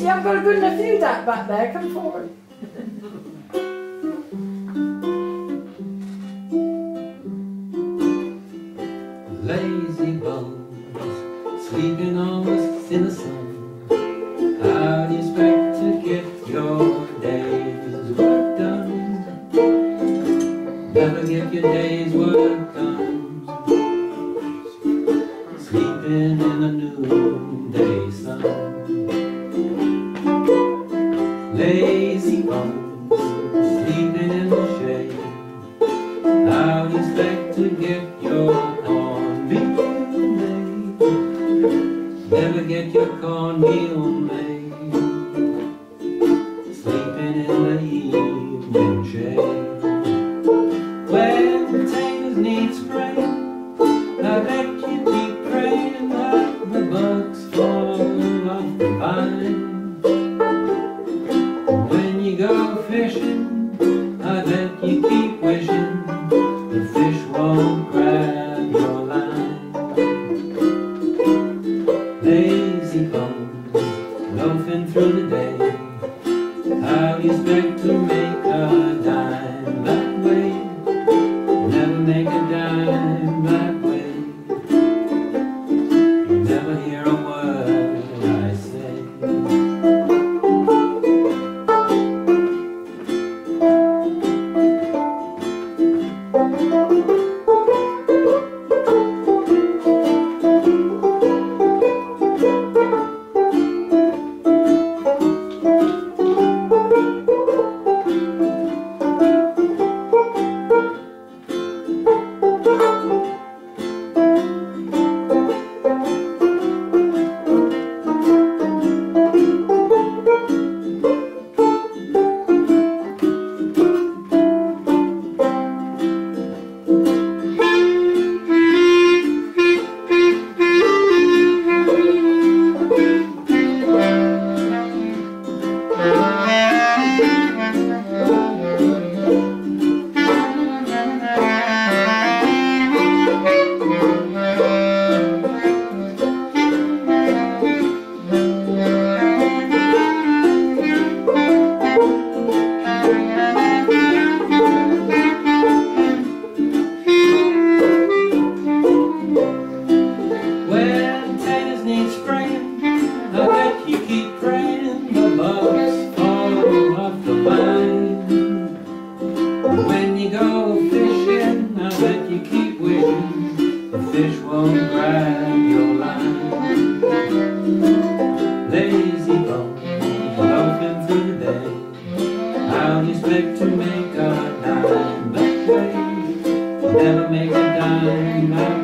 see, I've got a good enough view that back there. Come forward. Lazy bones, sleeping almost in the sun. How do you expect to get your day's work done? Never get your day's work done. Sleeping in the Lazy bones, sleeping in the shade. You expect to get your cornmeal made? Never get your cornmeal made. Sleeping in the evening shade. When potatoes need spraying, I bet you keep wishing the fish won't grab your line. Lazy bones, loafing through the day. How you expect to make Yeah. Fish won't grab your line. Lazy bones, loafing through the day. How do you expect to make a dime that way? Never make a dime